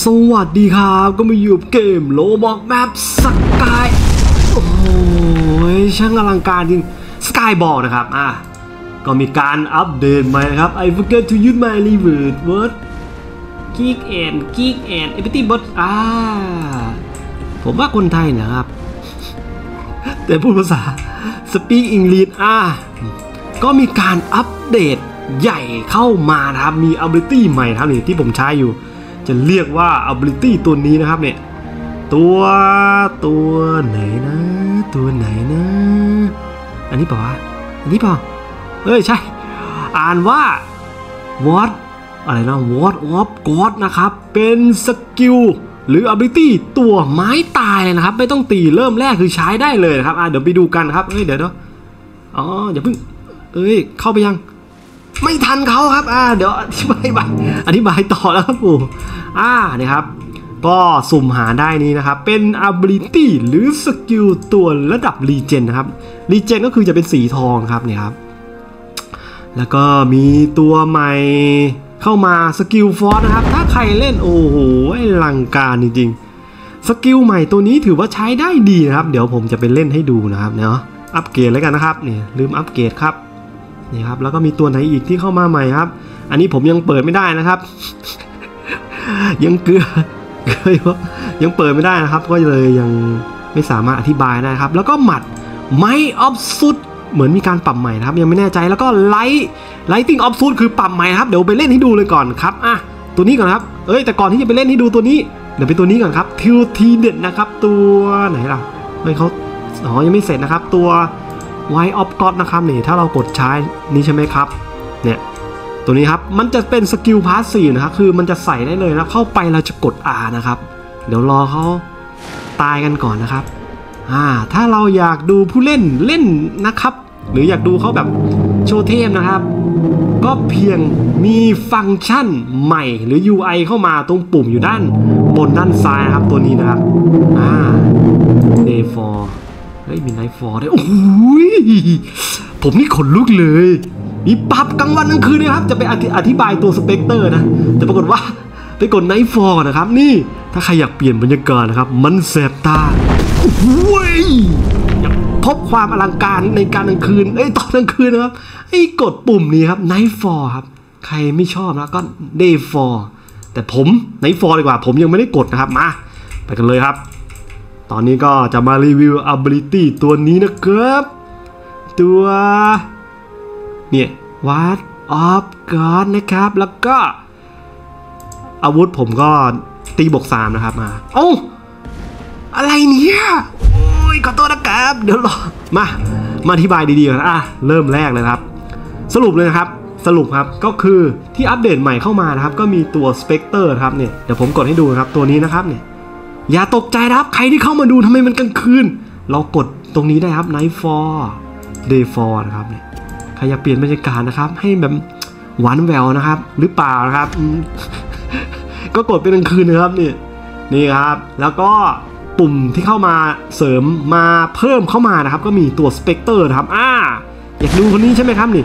สวัสดีครับก็มาอยู่กับเกมโลบอกแมปสกายโอ้ยช่างอลังการจริงสกายบอลนะครับอะก็มีการอัปเดตใหม่นะครับ I forget to use my reward word geek and geek and ability bot อ่าผมว่าคนไทยนะครับ แต่พูดภาษา speak English อะก็มีการอัปเดตใหญ่เข้ามานะครับ มี ability ใหม่ครับนี่ที่ผมใช้อยู่ จะเรียกว่า ability ตัวนี้นะครับเนี่ยตัวตัวไหนนะ ตัวไหนนะ อันนี้เปล่าวะอันนี้เปล่าเอ้ยใช่ อ่านว่า what อะไรนะ what of god นะครับ เป็นสกิลหรือ ability ตัวไม้ตายเลยนะครับ ไม่ต้องตีเริ่มแรกคือใช้ได้เลยนะครับอะเดี๋ยวไปดูกันครับเอ้ยเดี๋ยวเดี๋ยวอ๋ออย่าเพิ่งเอ้ยเข้าไปยัง ไม่ทันเขาครับ อ่า เดี๋ยวอธิบายไปอธิบายต่อแล้วครับปู่อ่านี่ครับ ก็สุ่มหาได้นี้นะครับ เป็น ability หรือสกิลตัวระดับ legend นะครับ legend ก็คือจะเป็นสีทองครับเนี่ยครับ แล้วก็มีตัวใหม่เข้ามาสกิลฟอร์นะครับ ถ้าใครเล่น โอ้โหอลังการจริงๆ สกิลใหม่ตัวนี้ถือว่าใช้ได้ดีนะครับ เดี๋ยวผมจะไปเล่นให้ดูนะครับเนาะอัปเกรดแล้วกันนะครับเนี่ยลืมอัปเกรดครับ นี่ครับแล้วก็มีตัวไหนอีกที่เข้ามาใหม่ครับ อันนี้ผมยังเปิดไม่ได้นะครับ ยังเกลือเกลือยังเปิดไม่ได้นะครับ ก็เลยยังไม่สามารถอธิบายได้ครับ แล้วก็หมัดไม้ of Zeus เหมือนมีการปรับใหม่นะครับ ยังไม่แน่ใจแล้วก็ light lightning of Zeus คือปรับใหม่ครับ เดี๋ยวไปเล่นให้ดูเลยก่อนครับอะตัวนี้ก่อนครับ เอ้ยแต่ก่อนที่จะไปเล่นให้ดูตัวนี้เดี๋ยวไปตัวนี้ก่อนครับทิวทีเด็ดนะครับ ตัวไหนล่ะไม่เขาอ๋อยังไม่เสร็จนะครับ ตัว Wrath of God นะครับนี่ถ้าเรากดใช้นี่ใช่ไหมครับเนี่ยตัวนี้ครับมันจะเป็นสกิล passive นะครับคือมันจะใส่ได้เลยนะเข้าไปเราจะกด R นะครับ เดี๋ยวรอเขาตายกันก่อนนะครับอ่าถ้าเราอยากดูผู้เล่นเล่นนะครับ หรืออยากดูเขาแบบโชว์เทพนะครับ ก็เพียงมีฟังก์ชันใหม่หรือ UI เข้ามาตรงปุ่มอยู่ด้านบนด้านซ้ายนะครับตัวนี้นะครับอ่า Day 4 เฮ้ยมี Night 4ด้วยโอ้ยผมนี่ขนลุกเลยมีปรับกลางวันกลางคืนนะครับ จะไปอธิอธิบายตัว spectate นะ แต่ปรากฏว่าไปกด Night 4นะครับ นี่ถ้าใครอยากเปลี่ยนบรรยากาศนะครับ มันแสบตาโอ้ยอยากพบความอลังการในการกลางคืนเอ้ยตอนกลางคืนนะครับไอ้กดปุ่มนี้ครับ Night 4ครับ ใครไม่ชอบนะก็เดย์ฟอร์แต่ผม Night 4ดีกว่า ผมยังไม่ได้กดนะครับมา ไปกันเลยครับ ตอนนี้ก็จะมารีวิว ability ตัวนี้นะครับ ตัว เนี่ย Wrath of God นะครับ แล้วก็ อาวุธผมก็ตีบวกสามนะครับมาเอ้อะไรเนี่ย โอ้ยขอโทษนะครับ เดี๋ยวรอ มา มาอธิบายดีๆกันอะ เริ่มแรกเลยครับ สรุปเลยนะครับ สรุปครับ ก็คือที่อัปเดตใหม่เข้ามานะครับ ก็มีตัวสเปกเตอร์ครับเนี่ย เดี๋ยวผมกดให้ดูนะครับ ตัวนี้นะครับเนี่ย อย่าตกใจนะครับ ใครที่เข้ามาดูทำไมมันกลางคืน เรากดตรงนี้ได้ครับ Night for Day for นะครับเนี่ยใครอยากเปลี่ยนบรรยากาศนะครับ ให้แบบหวานแววนะครับ หรือเปล่านะครับ ก็กดเป็นกลางคืนนะครับนี่นี่ครับ แล้วก็ปุ่มที่เข้ามาเสริมมาเพิ่มเข้ามานะครับ ก็มีตัวสเปกเตอร์นะครับอ่าอยากดูคนนี้ใช่ไหมครับนี่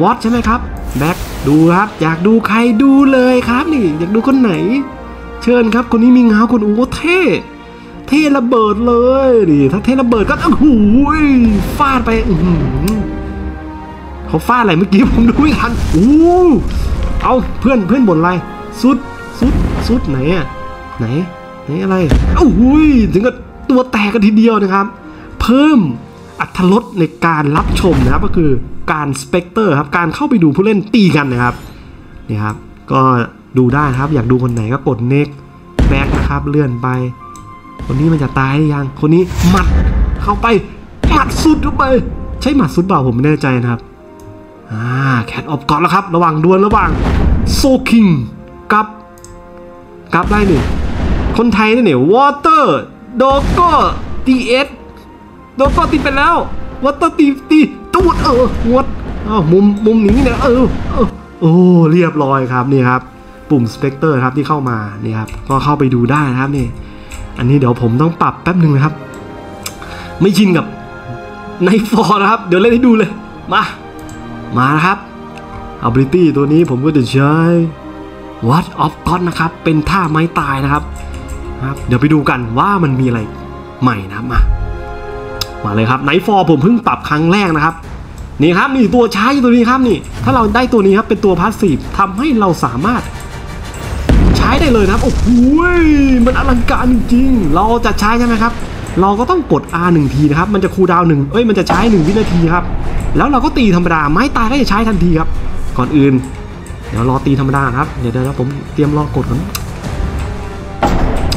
วอตใช่ไหมครับแบ็คดูครับ อยากดูใครดูเลยครับนี่ อยากดูคนไหน เชิญครับคนนี้มีเงาคนโอ้เท่เท่ระเบิดเลยนี่ถ้าเท่ระเบิดก็โอ้โหฟาดไปอืเขาฟาดอะไรเมื่อกี้ผมดูไม่ทันโอ้เอาเพื่อนเพื่อนบ่นอะไรสุดสุดสุดไหนอะไหนไหนอะไรเอ้าหุยถึงกับตัวแตกกันทีเดียวนะครับ เพิ่มอัตรสในการรับชมนะครับก็คือการสเปกเตอร์ครับการเข้าไปดูผู้เล่นตีกันนะครับนี่ครับก็ ดูได้ครับ อยากดูคนไหนก็กดเน็กแบ็กนะครับเลื่อนไป คนนี้มันจะตายหรือยังคนนี้หมัดเข้าไปหมัดสุดเข้าไป ใช่หมัดสุดเปล่าผมไม่แน่ใจนะครับอ่าแคทออฟก่อนแล้วครับ ระหว่างดวลระหว่างโซคิงกับกับได้หนึ่งคนไทยนี่เนี่ยวอเตอร์โดโก้ตีเอสโดโก้ตีไปแล้ววอเตอร์ตีตีตูดเออวดอ้าวมุมมุมนี้เนี่ยเออเออโอ้เรียบร้อยครับนี่ครับ ปุ่มสเปกเตอร์ครับที่เข้ามานี่ครับก็เข้าไปดูได้นะครับนี่อันนี้เดี๋ยวผมต้องปรับแป๊บหนึ่งนะครับ ไม่ชินกับในฟอร์นะครับ เดี๋ยวเล่นให้ดูเลย มา มานะครับ ability ตัวนี้ผมก็จะใช้ What of God นะครับ เป็นท่าไม้ตายนะครับครับ เดี๋ยวไปดูกันว่ามันมีอะไรใหม่นะมา มาเลยครับไนฟอร์ผมเพิ่งปรับครั้งแรกนะครับ นี่ครับนี่ตัวใช้ตัวนี้ครับนี่ ถ้าเราได้ตัวนี้ครับเป็นตัวพาสซีฟทำให้เราสามารถ ช้ได้เลยนะครับโอ้โหมันอลังการจริงๆ เราจะใช้ใช่ไหมครับ เราก็ต้องกด R 1ทีนะครับ มันจะ cooldown หนึ่งเอ้ยมันจะใช้ 1 วินาทีครับ แล้วเราก็ตีธรรมดาไม้ตายก็จะใช้ทันทีครับ ก่อนอื่น เดี๋ยวรอตีธรรมดาครับ เดี๋ยวเดี๋ยวผมเตรียมรอกดก่อน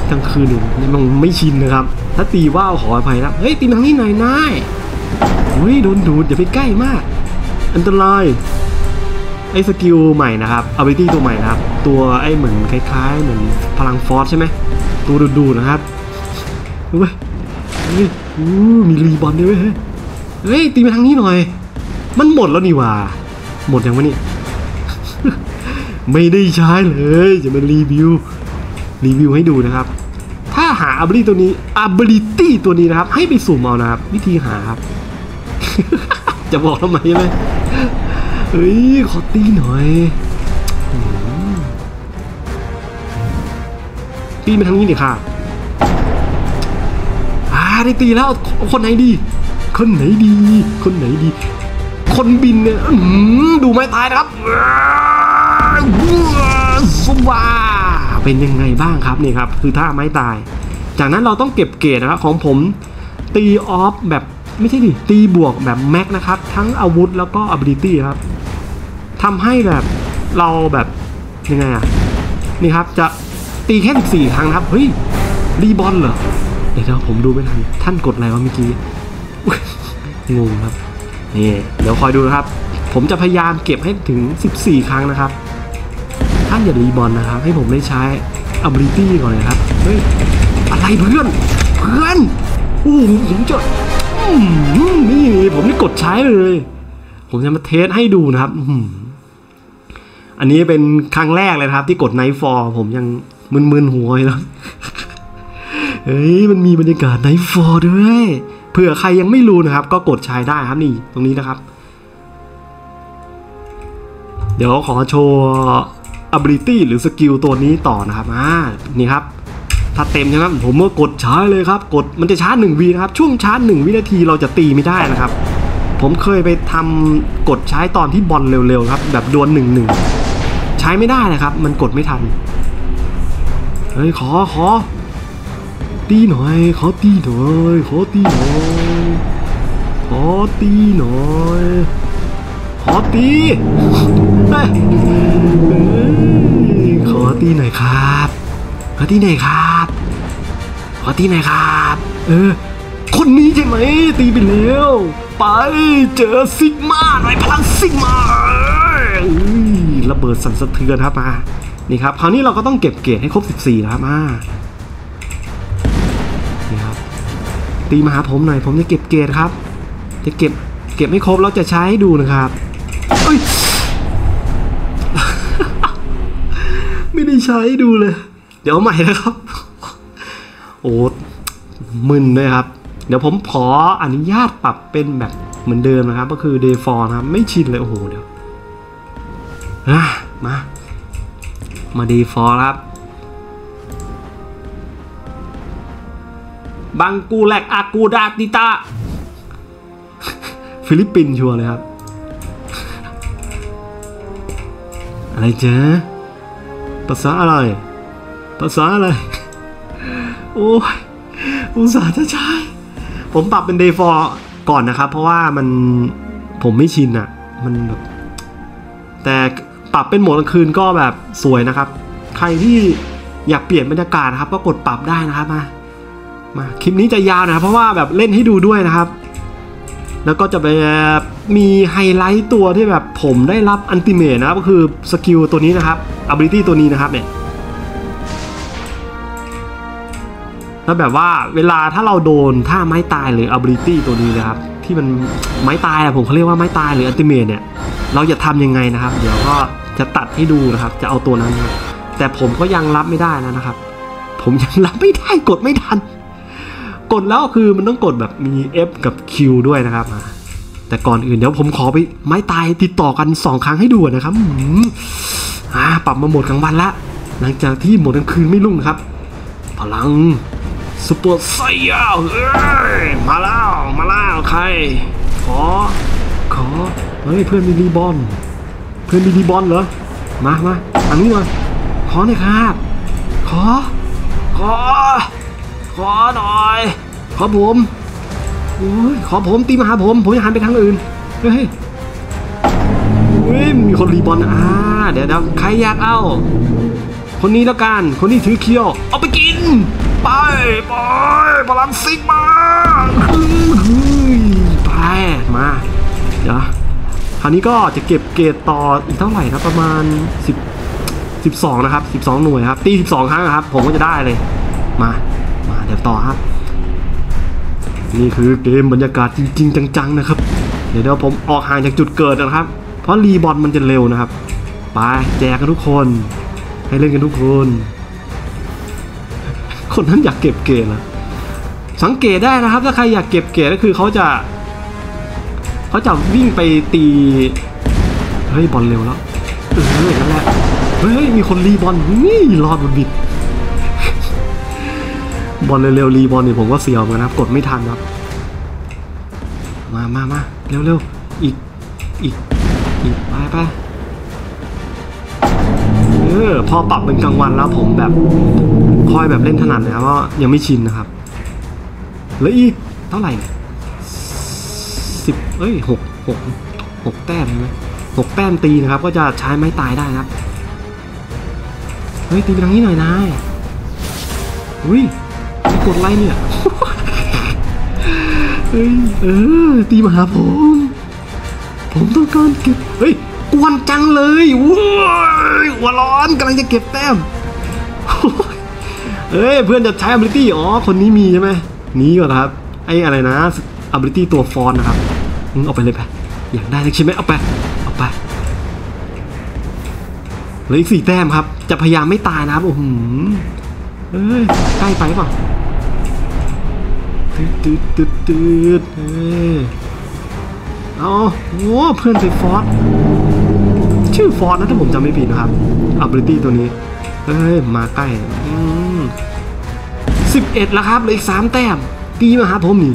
กลางคืนนี่มันไม่ชินนะครับ ถ้าตีว่าวขออภัยนะเฮ้ยตีทางนี้หน่อยนายเฮ้ยโดนดูดอย่าไปใกล้มาก อันตราย ไอ้สกิลใหม่นะครับ ability ตัวใหม่นะครับ ตัวไอ้เหมือนคล้ายๆ เหมือนพลังฟอสใช่ไหมตัวดูดๆนะครับเว้ยเฮ้ยอู้มีรีบอลด้วยเว้ยเฮ้ยตีมาทางนี้หน่อย มันหมดแล้วนี่ว่า หมดยังวะนี่ไม่ได้ใช้เลยจะมารีวิวรีวิวให้ดูนะครับ ถ้าหา ability ตัวนี้ ability ตัวนี้นะครับ ให้ไปสุ่มเอานะครับ วิธีหาครับ จะบอกทำไมใช่ไหม เฮ้ย ขอตีหน่อย ตีมาทางนี้ดิค่ะ อ่า ได้ตีแล้ว คนไหนดี คนไหนดี คนไหนดี คนบินเนี่ยดูไม้ตายนะครับสว่าเป็นยังไงบ้างครับนี่ครับ คือท่าไม้ตาย จากนั้นเราต้องเก็บเกรดนะครับของผมตีออฟแบบไม่ใช่ดิตีบวกแบบแม็กนะครับ ทั้งอาวุธแล้วก็ ability ครับ ทำให้แบบเราแบบยังไงอะนี่ครับจะตีแค่14ครั้งนะครับเฮ้ยรีบอลเหรอเดี๋ยวผมดูไม่ทันท่านกดอะไรวะเมื่อกี้งงครับนี่เดี๋ยวคอยดูนะครับ ผมจะพยายามเก็บให้ถึง 14 ครั้งนะครับ ท่านอย่ารีบอลนะครับ ให้ผมได้ใช้ ability ก่อนเลยครับเฮ้ยอะไรเพื่อน เพื่อนโอ้โหผมจะอืมนี่ผมนี่กดใช้เลย ผมจะมาเทสให้ดูนะครับ อันนี้เป็นครั้งแรกเลยครับ ที่กด Night Fall ผมยังมึนๆหัวอยู่แล้วเฮ้ยมันมีบรรยากาศ Night Fall ด้วยเผื่อใครยังไม่รู้นะครับ ก็กดใช้ได้ครับนี่ตรงนี้นะครับ เดี๋ยวขอโชว์ ability หรือสกิลตัวนี้ต่อนะครับอ่านี่ครับถ้าเต็มใช่ไหมผมก็กดชาร์จเลยครับ กดมันจะชาร์จหนึ่งวินะครับ ช่วงชาร์จหนึ่งวินาทีเราจะตีไม่ได้นะครับ ผมเคยไปทำกดใช้ตอนที่บอลเร็วๆครับ แบบดวลหนึ่งหนึ่ง ใช้ไม่ได้นะครับ มันกดไม่ทัน เฮ้ยขอขอ ตีหน่อย ขอตีหน่อย ขอตีหน่อย ขอตีหน่อย ขอตี ขอตีหน่อยครับ ขอตีหน่อยครับ ขอตีหน่อยครับ เออ คนนี้ใช่ไหม ตีไปแล้ว ไปเจอซิกมาหน่อยพลังซิกมา ระเบิดสั่นสะเทือนครับมานี่ครับคราวนี้เราก็ต้องเก็บเกรดให้ครบ 14 นะครับมานี่ครับตีมาหาผมหน่อยผมจะเก็บเกรดครับ จะเก็บเก็บให้ครบแล้วจะใช้ให้ดูนะครับไม่ได้ใช้ให้ดูเลย เดี๋ยวใหม่นะครับ โอ้มึนเลยครับ เดี๋ยวผมขออนุญาตปรับเป็นแบบเหมือนเดิมนะครับ ก็คือ day 4นะครับ ไม่ชินเลย โอ้โหเดี๋ยว อะมา มา day 4ครับ บังกูแลกอากูดาติตา ฟิลิปปินชัวร์เลยครับ อะไรเจ๊ภาษาอะไร ภาษาอะไร โอ้ยอุตส่าห์จะใช้ผมปรับเป็น day 4ก่อนนะครับ เพราะว่ามันผมไม่ชินอะ่ะ มันแบบแต่ ปรับเป็นโหมดกลางคืนก็แบบสวยนะครับ ใครที่อยากเปลี่ยนบรรยากาศนะครับ ก็กดปรับได้นะครับมามาคลิปนี้จะยาวนะครับ เพราะว่าแบบเล่นให้ดูด้วยนะครับ แล้วก็จะไปมีไฮไลท์ตัวที่แบบผมได้รับ ultimate นะครับก็คือสกิลตัวนี้นะครับ ability ตัวนี้นะครับเนี่ยแล้วแบบว่าเวลาถ้าเราโดนท่าไม้ตายหรือ ability ตัวนี้นะครับ ที่มันไม้ตายอะผมเขาเรียกว่าไม้ตายหรือ ultimate เนี่ยเราจะทำยังไงนะครับ เดี๋ยวก็จะตัดให้ดูนะครับ จะเอาตัวนั้นนะแต่ผมก็ยังรับไม่ได้แล้วนะครับ ผมยังรับไม่ได้กดไม่ทัน กดแล้วคือมันต้องกดแบบมี F กับ Q ด้วยนะครับแต่ก่อนอื่นเดี๋ยวผมขอไปไม้ตายติดต่อกัน 2 ครั้งให้ดูนะครับอ่าปรับมาหมดกลางวันละหลังจากที่หมดกลางคืนไม่รุ่งครับ พลัง ซุปอร์ไซยาเอ้ยมาแล้วมาแล้วใคร ขอ ขอเฮ้ยเพื่อนมีรีบอลเพื่อนมีรีบอลเหรอมามาอันนี้มาขอหน่อยครับ ขอ ขอ ขอหน่อย ขอผมโอ้ยขอผมตีมาหาผม ผมจะหันไปทางอื่นเฮ้ยเฮ้ยมีคนรีบอลอ่าเดี๋ยวเดี๋ยวใครอยากเอา คนนี้แล้วกัน คนนี้ถือเคียว เอาไปกิน ไปไปพลังซิกมาไปมาเดี๋ยวคราวนี้ก็จะเก็บเกรดต่ออีกเท่าไหร่นะประมาณ 10 12 นะครับ 12 หน่วยครับ ตี 12 ครั้งอะครับ ผมก็จะได้เลย มา มาเดี๋ยวต่อครับ นี่คือเกมบรรยากาศจริง ๆ จัง ๆ นะครับ เดี๋ยวเดี๋ยวผมออกห่างจากจุดเกิดนะครับ เพราะรีบอลมันจะเร็วนะครับ ไปแจกกันทุกคน ให้เล่นกันทุกคน คนนั้นอยากเก็บเกรดเหรอสังเกตได้นะครับ ถ้าใครอยากเก็บเกรดก็คือเขาจะเขาจะวิ่งไปตีเฮ้ยบอลเร็วแล้วเออนั่นแหละเฮ้ยมีคนรีบอลนี่รอดบนบิดบอลเร็วๆรีบอลนี่ผมก็เสียวเหมือนกันนะครับ กดไม่ทันครับ มามามาเร็วๆอีกอีกอีกไปไป ออพอปรับเป็นกลางวันแล้วผมแบบคอยแบบเล่นถนัดนะครับว่ายังไม่ชินนะครับแล้วอีกเท่าไหร่สิบเอ้ยหกหกหกแต้มใช่ไหมหกแต้มตีนะครับ ก็จะใช้ไม้ตายได้นะครับเฮ้ยตีไปทางนี้หน่อยนายอุ้ยกดไลค์เนี่ยเฮ้ยเออตีมาหาผม ผมต้องการเก็บเฮ้ย กวนจังเลยว้ยหัวร้อนกำลังจะเก็บแต้มเอ้ยเพื่อนจะใช้ ability อ๋อคนนี้มีใช่ไหมนี้ก่อนนะครับไอ้อะไรนะ ability ตัวฟอนนะครับมึงเอาไปเลยไปอยากได้ใช่ไหมเอาไปเอาไปเหลืออีกสี่แต้มครับ จะพยายามไม่ตายนะครับโอ้โหเอ้ยใกล้ไปเปล่าตืดตืดตืดตืดเอ้ยเอาโอ้เพื่อนไปฟอส ชื่อฟอสนะถ้าผมจำไม่ผิดนะครับ ability ตัวนี้เฮ้ย มาใกล้สิบเอ็ดแล้วครับเหลืออีกสามแต้ม ตีมาหาผมนี่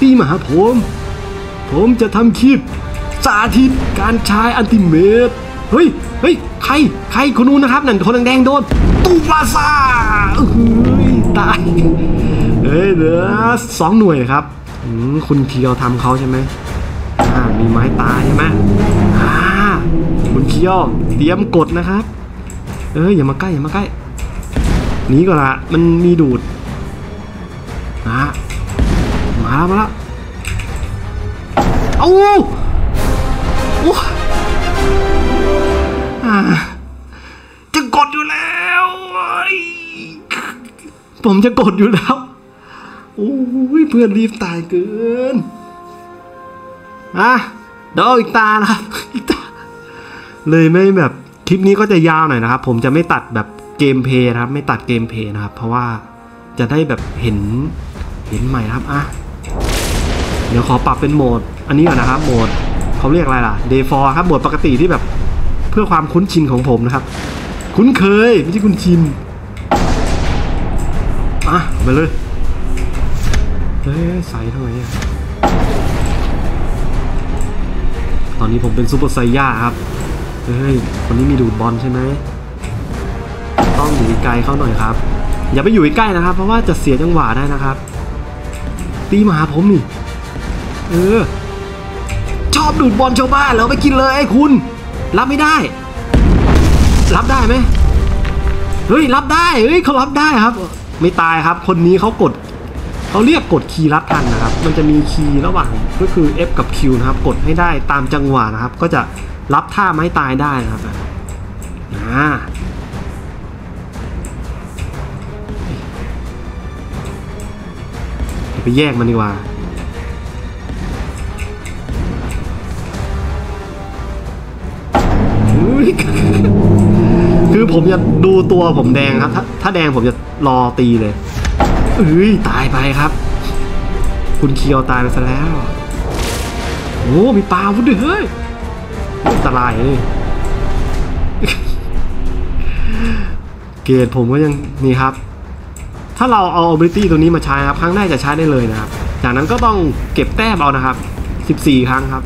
ตีมาหาผม ผมจะทำคลิป สาธิตการใช้อันติเมตเฮ้ย เฮ้ย ใคร ใครคนนู้นนะครับ นั่นคนแดงๆโดน ตูปลาซาเฮ้ย ตาย เฮ้ยเหลือสองหน่วยครับ คุณเคียวทำเขาใช่ไหมมีไม้ตายใช่ไหม อ่าคุณเคียวเตรียมกดนะครับ เอ้ยอย่ามาใกล้อย่ามาใกล้หนีก่อนละมันมีดูดนะมาแล้วมาแล้วเอาโอ้อ่าจะกดอยู่แล้วผมจะกดอยู่แล้วโอ้ยเพื่อนรีบตายเกินอะดออีกตานะครับอีกตา เลยไม่แบบคลิปนี้ก็จะยาวหน่อยนะครับ ผมจะไม่ตัดแบบเกมเพย์นะครับ ไม่ตัดเกมเพย์นะครับ เพราะว่าจะได้แบบเห็นเห็นใหม่นะครับอะเดี๋ยวขอปรับเป็นโหมด อันนี้ก่อนนะครับโหมดเขาเรียกอะไรล่ะ day for ครับโหมดปกติที่แบบเพื่อความคุ้นชินของผมนะครับ คุ้นเคยไม่ใช่คุ้นชินอะไปเลยเฮ้ยใส่ทำไมอะตอนนี้ผมเป็นซูเปอร์ไซย่าครับ เฮ้ย คนนี้มีดูดบอลใช่ไหม ต้องอยู่ไกลเขาหน่อยครับ อย่าไปอยู่ใกล้นะครับ เพราะว่าจะเสียจังหวะได้นะครับ ตีมาหาผมนี่เออ ชอบดูดบอลชาวบ้านเหรอไปกินเลยไอ้คุณ รับไม่ได้ รับได้ไหมเฮ้ยรับได้เฮ้ยเขารับได้ครับ ไม่ตายครับ คนนี้เขากดเขาเรียกกดคีย์รับทันนะครับ มันจะมีคีย์ระหว่างก็คือ F กับ Q นะครับ กดให้ได้ตามจังหวะนะครับ ก็จะ รับท่าไม้ตายได้นะครับอ่าไปแยกมันดีกว่าคือผมจะดูตัวผมแดงครับ ถ้าถ้าแดงผมจะรอตีเลยเอ้ยตายไปครับ คุณเคียวตายไปซะแล้ว โอ้มีปลาวุ้นด้วยเฮ้ย อันตรายเลยเกรดผมก็ยังนี่ครับ ถ้าเราเอา ability ตัวนี้มาใช้ครับ ครั้งแรกจะใช้ได้เลยนะครับ จากนั้นก็ต้องเก็บแต้มเอานะครับ 14 ครั้งครับ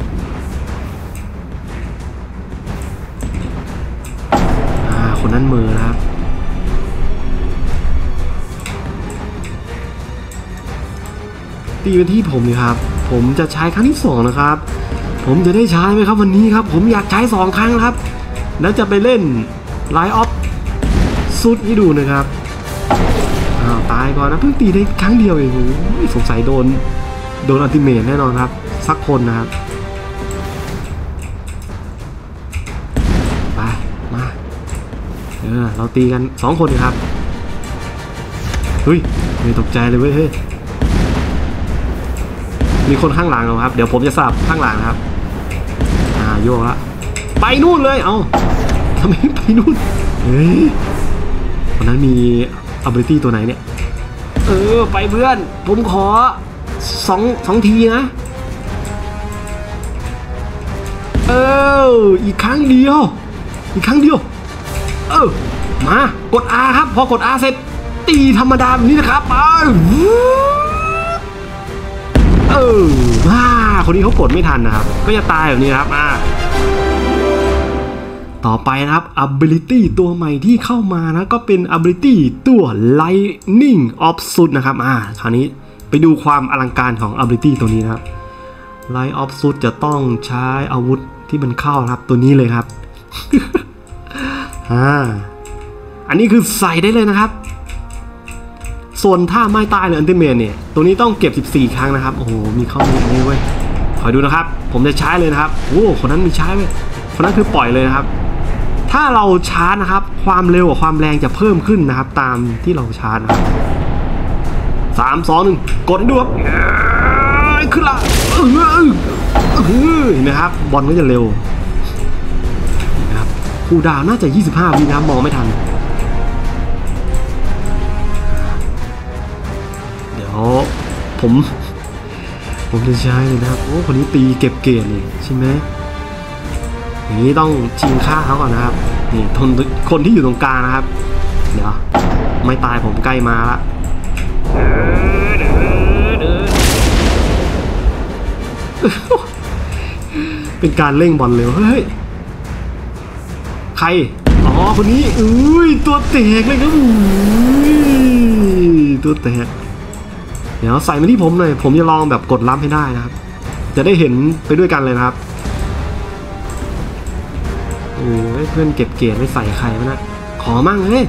อ่าคนนั้นมือนะครับตีไปที่ผมนี่ครับ ผมจะใช้ครั้งที่สองนะครับ ผมจะได้ใช้ไหมครับวันนี้ครับ ผมอยากใช้สองครั้งครับ แล้วจะไปเล่นไลท์ออฟสุดให้ดูนะครับอ้าวตายก่อนนะเพิ่งตีได้ครั้งเดียวเองสงสัยโดนโดนอัลติเมทแน่นอนครับ สักคนนะครับไปมาเออเราตีกันสองคนครับเฮ้ยไม่ตกใจเลยเว้ยเฮ้ยมีคนข้างหลังเหรอครับ เดี๋ยวผมจะสับข้างหลังครับ โยกละไปนู่นเลยเอาทำไมไม่ไปนู่นเฮ้ยวันนั้นมี ability ตัวไหนเนี่ย เออ ไปเพื่อน ผมขอสองสองทีนะ เออ อีกครั้งเดียว อีกครั้งเดียว เออ มากด R ครับ พอกด R เสร็จ ตีธรรมดาแบบนี้นะครับ ไป เออมา คนนี้เขากดไม่ทันนะครับ ก็จะตายแบบนี้นะครับอ่าต่อไปนะครับ ability ตัวใหม่ที่เข้ามานะก็เป็น ability ตัว lightning of สุดนะครับอ่าคราวนี้ไปดูความอลังการของ ability ตัวนี้นะครับ Light of สุดจะต้องใช้อาวุธที่มันเข้าครับตัวนี้เลยครับอ่าอันนี้คือใส่ได้เลยนะครับ ส่วนถ้าไม่ตายหรืออันติเมนเนี่ย ตัวนี้ต้องเก็บ 14 ครั้งนะครับ โอ้โห มีข้อมูลนี้เว้ย คอยดูนะครับ ผมจะใช้เลยนะครับโอ้คนนั้นมีใช้เว้ยคนนั้นคือปล่อยเลยนะครับ ถ้าเราชาร์จนะครับ ความเร็วกับความแรงจะเพิ่มขึ้นนะครับ ตามที่เราชาร์จนะครับสามสองหนึ่งกดให้ดูครับเอ้ขึ้นละเห็นไหมครับ บอลก็จะเร็วนะครับคูดาวน์น่าจะ 25 วินะครับมองไม่ทัน เดี๋ยวผม ผมจะใช้เลยนะครับ โอ้ คนนี้ตีเก็บเกรดนี่ใช่ไหมอย่างนี้ต้องชิงฆ่าเขาก่อนนะครับ นี่ทนคนที่อยู่ตรงกลางนะครับ เดี๋ยว ไม่ตายผมใกล้มาละเป็นการเร่งบอลเร็ว เฮ้ย ใคร อ๋อ คนนี้ อุ้ย ตัวแตกเลยครับอุ้ยตัวแตก เดี๋ยวใส่มาที่ผมหน่อยผมจะลองแบบกดรับให้ได้นะครับ จะได้เห็นไปด้วยกันเลยนะครับโอ้ยเพื่อนเก็บเกียรไม่ใส่ใครวะนะขอมั่งเลย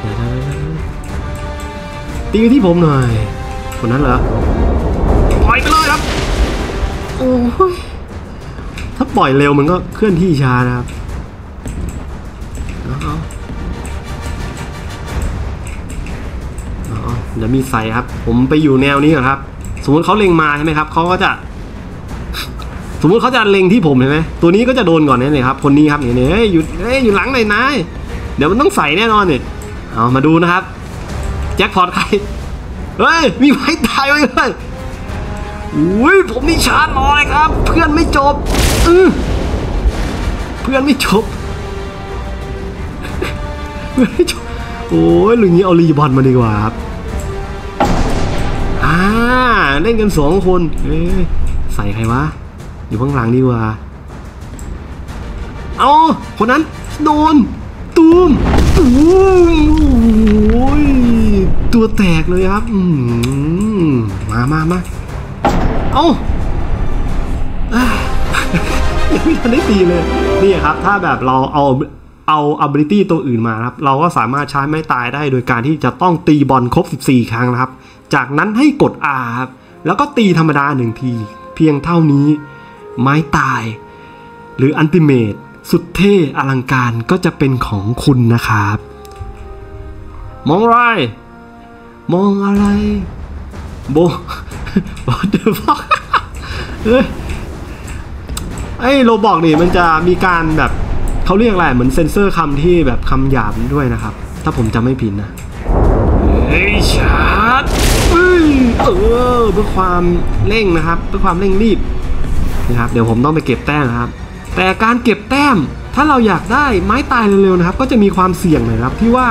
เดี๋ยวๆๆตีไปที่ผมหน่อยคนนั้นเหรอปล่อยไปเลยครับ โอ้ยถ้าปล่อยเร็วมันก็เคลื่อนที่ช้านะครับ เดี๋ยวมีใส่ครับ ผมไปอยู่แนวนี้ก่อนครับ สมมติเขาเล็งมาใช่ไหมครับเขาก็จะ สมมติเขาจะเล็งที่ผมเห็นไหมตัวนี้ก็จะโดนก่อนแน่เลยครับ คนนี้ครับเนี่ยเนี่ยเฮ้ยอยู่เฮ้ยอยู่หลังไหนนายเดี๋ยวมันต้องใส่แน่นอนเนี่ยเอามาดูนะครับ แจ็คพอตใครเฮ้ยมีไม้ตายไว้เลยอุ้ยผมนี่ชาร์จลอยครับ เพื่อนไม่จบอือเพื่อนไม่จบเพื่อนไม่จบโอ้ยหรืองี้เอารีบอลมาดีกว่าครับาเล่นกันสองคนเอ้ยใส่ใครวะ อยู่ข้างหลังดีกว่า เอาคนนั้นโดน ตูมตูมโอ้ยตัวแตกเลยครับมามามาเอาอะยังไม่ทันได้ตีเลย นี่ครับ ถ้าแบบเราเอาเอา ability ตัวอื่นมาครับ เราก็สามารถใช้ไม้ตายได้โดยการที่จะต้องตีบอลครบ 14 ครั้งนะครับ จากนั้นให้กด R ครับแล้วก็ตีธรรมดาหนึ่งที เพียงเท่านี้ ไม้ตาย หรืออันติเมตสุดเท่อลังการก็จะเป็นของคุณนะครับ มองอะไร มองอะไร โบ What the fuck เฮ้ยไอ้โรบอกนี่มันจะมีการแบบเขาเรียกอะไรเหมือนเซ็นเซอร์คำที่แบบคำหยาบด้วยนะครับ ถ้าผมจำไม่ผิดนะ เฮ้ยชาร์ เออเพื่อความเร่งนะครับ เพื่อความเร่งรีบนะครับ เดี๋ยวผมต้องไปเก็บแต้มนะครับ แต่การเก็บแต้มถ้าเราอยากได้ไม้ตายเร็วๆนะครับ ก็จะมีความเสี่ยงหน่อยนะครับที่ว่า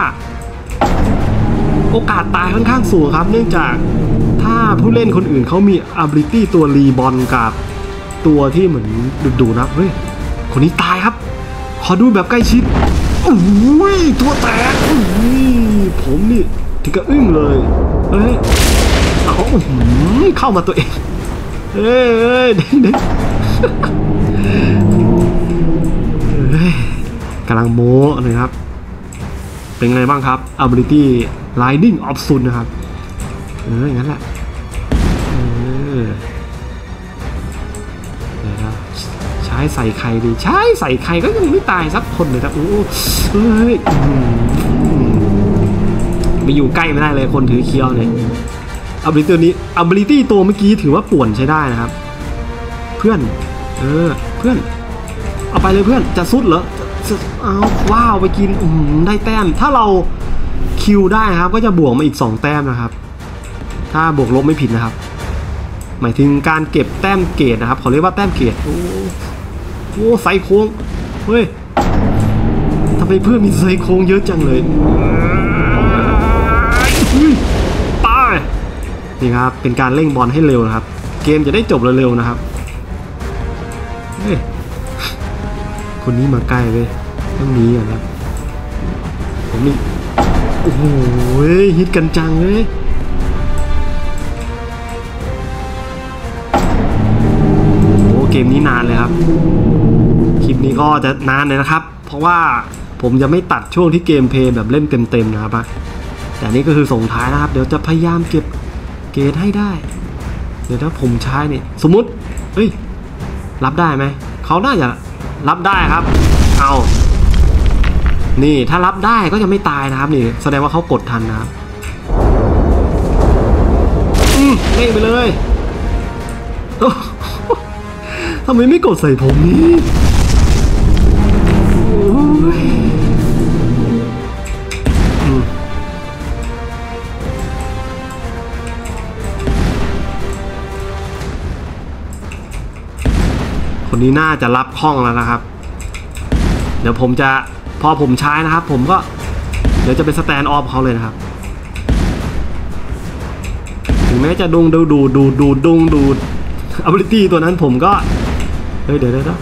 โอกาสตายค่อนข้างสูงครับ เนื่องจากถ้าผู้เล่นคนอื่นเขามี ability ตัวรีบอลกับตัวที่เหมือนดูๆนะเฮ้ยคนนี้ตายครับ ขอดูแบบใกล้ชิดโอ้ยตัวแตกโอ้ยผมนี่ถึงกับอึ้งเลยเฮ้ย เอาเข้ามาตัวเองเฮ้ยเฮ้ยเด็กกำลังโม้เลยครับ เป็นไงบ้างครับ ability Lightning of Sun นะครับ เอออย่างนั้นแหละเออใช้ใส่ใครดี ใช้ใส่ใครก็ยังไม่ตายสักคนเลยนะโอ้เฮ้ยอื้อหือไม่อยู่ใกล้ไม่ได้เลยคนถือเคียวเนี่ย ability ตัวนี้ ability ตัวเมื่อกี้ถือว่าป่วนใช้ได้นะครับ เพื่อน เออ เพื่อน เอาไปเลยเพื่อน จะสุดเหรอจะจะเอาว้าวไปกิน อืม ได้แต้ม ถ้าเราคิวได้นะครับ ก็จะบวกมาอีก 2 แต้มนะครับ ถ้าบวกลบไม่ผิดนะครับ หมายถึงการเก็บแต้มเกรดนะครับ เขาเรียกว่าแต้มเกรด โอ้โหไซโค้ง เฮ้ยทำไมเพื่อนมีไซโค้งเยอะจังเลย นี่ครับเป็นการเร่งบอลให้เร็วนะครับ เกมจะได้จบเร็วๆนะครับเฮ้คนนี้มาใกล้เลยต้องหนี้อะครับผมนี่โอ้โหฮิตกันจังเลยโอ้เกมนี้นานเลยครับคลิปนี้ก็จะนานเลยนะครับ เพราะว่าผมจะไม่ตัดช่วงที่เกมเพลย์แบบเล่นเต็มๆนะครับแต่นี่ก็คือส่งท้ายนะครับ เดี๋ยวจะพยายามเก็บ เกรดให้ได้ เดี๋ยวถ้าผมใช้เนี่ยสมมุติเฮ้ย รับได้ไหม เขาน่าจะรับได้ครับ เอา นี่ถ้ารับได้ก็จะไม่ตายนะครับนี่ แสดงว่าเขากดทันนะครับอืมเล่ไปเลยทำไมไม่กดใส่ผมนี่ คนนี้น่าจะรับคล่องแล้วนะครับ เดี๋ยวผมจะพอผมใช้นะครับ ผมก็เดี๋ยวจะเป็นสแตนด์ออฟเขาเลยนะครับ ถึงแม้จะดุงดูดูดูดูดุงดูอับลิตี้ตัวนั้นผมก็ เฮ้ยเดี๋ยวเดี๋ยวเดี๋ยว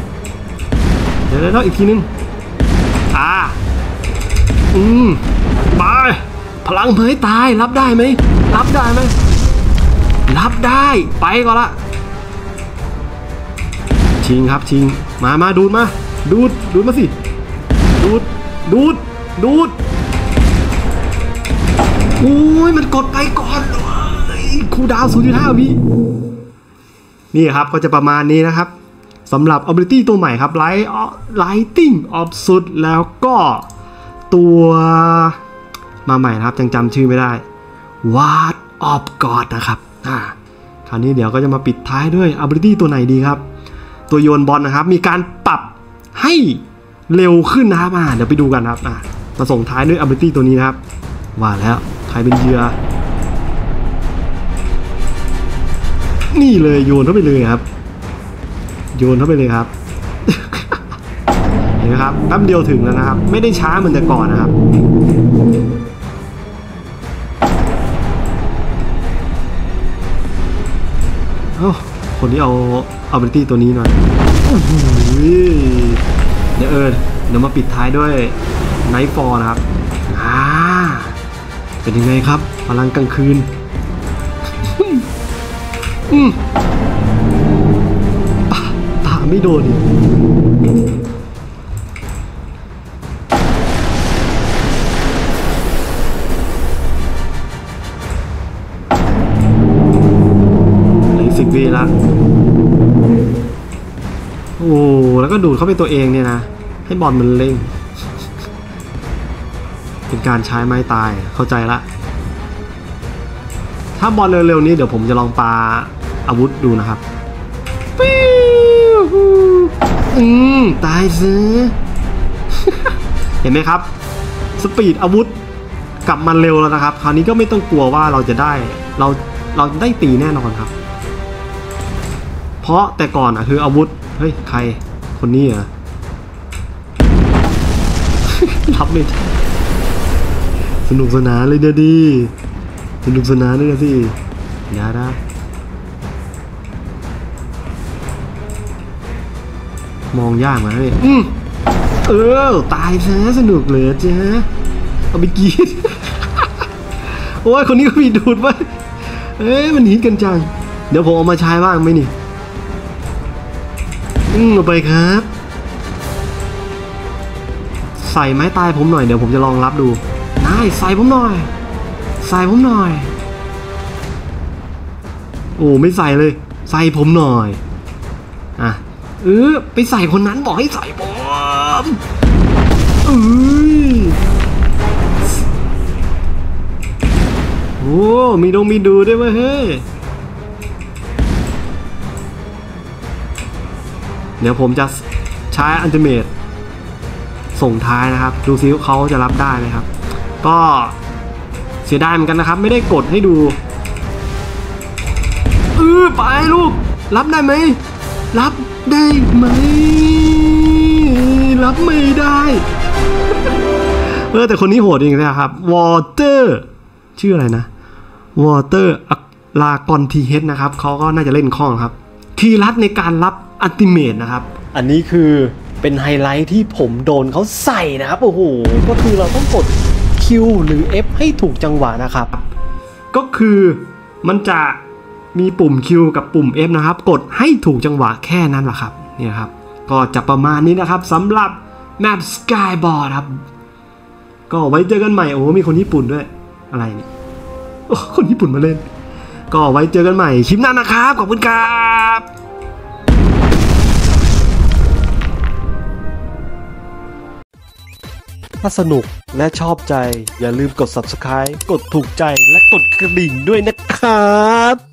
เดี๋ยวเดี๋ยวอีกทีนึงอ่าอืมไปพลังเผยตายรับได้ไหมรับได้ไหมรับได้ไปก่อนละ ชิงครับชิงมามาดูดมา ดูดดูดมาสิ ดูดดูดดูดโอ้ยมันกดไปก่อนเลยคูดาวน์0.5วินี่ครับก็จะประมาณนี้นะครับสำหรับ ability ตัวใหม่ครับ Light Lighting of สุดแล้วก็ตัวมาใหม่นะครับยังจำชื่อไม่ได้ Ward of God นะครับอ่าคราวนี้เดี๋ยวก็จะมาปิดท้ายด้วย ability ตัวไหนดีครับ ตัวโยนบอลนะครับ มีการปรับให้เร็วขึ้นนะครับอ่าเดี๋ยวไปดูกันครับอ่ามาส่งท้ายด้วย ability ตัวนี้นะครับ ว่าแล้ว ใครเป็นเหยื่อนี่เลยโยนเข้าไปเลยครับ โยนเข้าไปเลยครับเห็นไหมครับแป๊บเดียวถึงแล้วนะครับ ไม่ได้ช้าเหมือนแต่ก่อนนะครับโอ้คนที่เอา เอาเบนตี้ตัวนี้หน่อยเดี๋ยวเออเดี๋ยวมาปิดท้ายด้วยไนท์ฟอร์นะครับอ่าเป็นยังไงครับพลังกลางคืนอืมตาไม่โดน ก็ดูดเข้าไปตัวเองเนี่ยนะ ให้บอลมันเล่ง เป็นการใช้ไม้ตายเข้าใจละ ถ้าบอลเร็วๆนี้เดี๋ยวผมจะลองปาอาวุธดูนะครับปิ้วอืมตายซิเห็นไหมครับ สปีดอาวุธกลับมาเร็วแล้วนะครับ คราวนี้ก็ไม่ต้องกลัวว่าเราจะได้เราเราได้ตีแน่นอนครับ เพราะแต่ก่อนอะคืออาวุธ เฮ้ย ใคร คนนี้เหรอรับไม่ทันสนุกสนานเลยเดี๋ยวดี สนุกสนานเลยนะสิอย่านะมองยากมาเลยอืมเออ ตายซะสนุกเลยจ้ะเอาไปกินโอ้ยคนนี้ก็มีดูดไว้ยเอ้ยมันหินกันจัง เดี๋ยวผมเอามาใช้บ้างไหมนี่ อืมไปครับ ใส่ไม้ตายผมหน่อยเดี๋ยวผมจะลองรับดู ได้ใส่ผมหน่อย ใส่ผมหน่อย โอ้ไม่ใส่เลย ใส่ผมหน่อย อะเออไปใส่คนนั้นบอกให้ใส่ผมเอ้ยโอ้มีดงมีดูด้วยเวย เดี๋ยวผมจะใช้ ultimate ส่งท้ายนะครับ ดูซิว่าเขาจะรับได้ไหมครับ ก็เสียดายเหมือนกันนะครับ ไม่ได้กดให้ดูเออไปลูก รับได้ไหม รับได้ไหม รับไม่ได้เออแต่คนนี้โหดจริงนะครับ water ชื่ออะไรนะ waterลากอนทีเฮดนะครับเขาก็น่าจะเล่นคล่องครับ คีย์ลัดในการรับ อัลติเมตนะครับ อันนี้คือเป็นไฮไลท์ที่ผมโดนเขาใส่นะครับ โอ้โห ก็คือเราต้องกด Q หรือ F ให้ถูกจังหวะนะครับ ก็คือมันจะมีปุ่ม Q กับปุ่ม F นะครับ กดให้ถูกจังหวะแค่นั้นแหละครับเนี่ยครับ ก็จะประมาณนี้นะครับสำหรับแมป Skyboard ครับ ก็ไว้เจอกันใหม่ โอ้โหมีคนญี่ปุ่นด้วย อะไรเนี่ยโอ้คนญี่ปุ่นมาเล่น ก็ไว้เจอกันใหม่คลิปหน้านะครับ ขอบคุณครับ ถ้าสนุกและชอบใจอย่าลืมกด subscribe กดถูกใจและกดกระดิ่งด้วยนะครับ